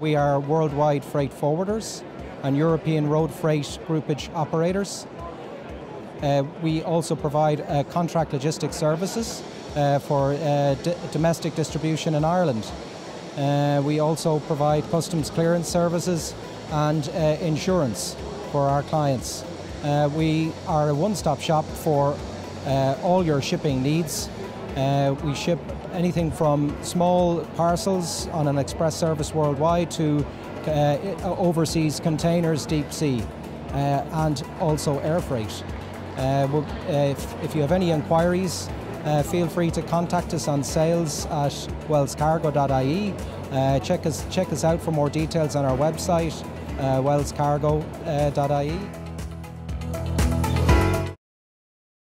We are worldwide freight forwarders and European road freight groupage operators. Uh, we also provide uh, contract logistics services uh, for uh, domestic distribution in Ireland. Uh, we also provide customs clearance services and uh, insurance for our clients. we are a one-stop shop for all your shipping needs. We ship anything from small parcels on an express service worldwide to overseas containers deep sea and also air freight. Uh, if, if, you have any inquiries, uh, feel free to contact us on sales at wellscargo.ie. Uh, check, us, check us out for more details on our website, wellscargo.ie.